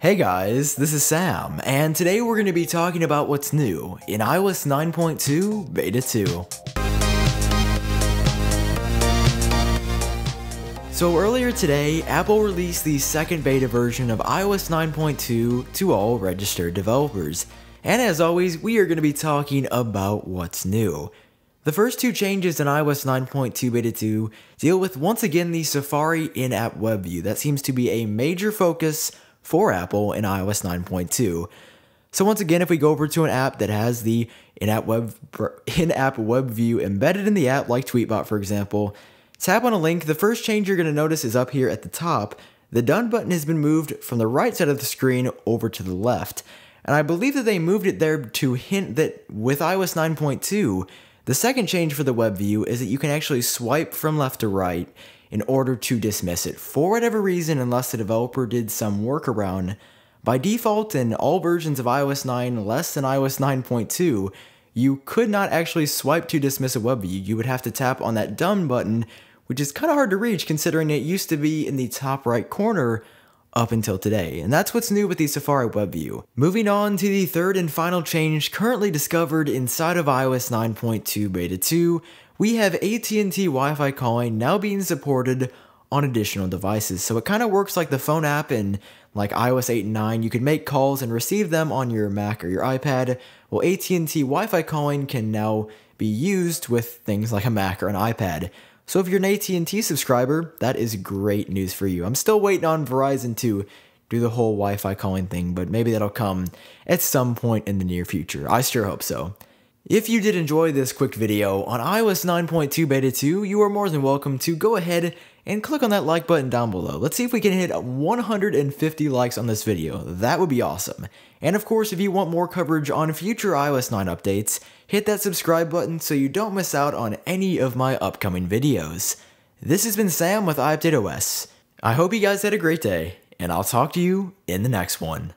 Hey guys, this is Sam, and today we're going to be talking about what's new in iOS 9.2 Beta 2. So earlier today, Apple released the second beta version of iOS 9.2 to all registered developers. And as always, we are going to be talking about what's new. The first two changes in iOS 9.2 Beta 2 deal with once again the Safari in-app web view. That seems to be a major focus for Apple in iOS 9.2. So once again, if we go over to an app that has the in-app web in-app web view embedded in the app, like Tweetbot for example, tap on a link. The first change you're going to notice is up here at the top. The Done button has been moved from the right side of the screen over to the left. And I believe that they moved it there to hint that with iOS 9.2, the second change for the web view is that you can actually swipe from left to right in order to dismiss it. For whatever reason, unless the developer did some workaround, by default in all versions of iOS 9 less than iOS 9.2, you could not actually swipe to dismiss a web view. You would have to tap on that done button, which is kind of hard to reach considering it used to be in the top right corner up until today. And that's what's new with the Safari web view. Moving on to the third and final change currently discovered inside of iOS 9.2 Beta 2, we have AT&T Wi-Fi calling now being supported on additional devices. So it kind of works like the phone app in like iOS 8 and 9. You can make calls and receive them on your Mac or your iPad. Well, AT&T Wi-Fi calling can now be used with things like a Mac or an iPad. So if you're an AT&T subscriber, that is great news for you. I'm still waiting on Verizon to do the whole Wi-Fi calling thing, but maybe that'll come at some point in the near future. I sure hope so. If you did enjoy this quick video on iOS 9.2 Beta 2, you are more than welcome to go ahead and click on that like button down below. Let's see if we can hit 150 likes on this video. That would be awesome. And of course, if you want more coverage on future iOS 9 updates, hit that subscribe button so you don't miss out on any of my upcoming videos. This has been Sam with iUpdateOS. I hope you guys had a great day, and I'll talk to you in the next one.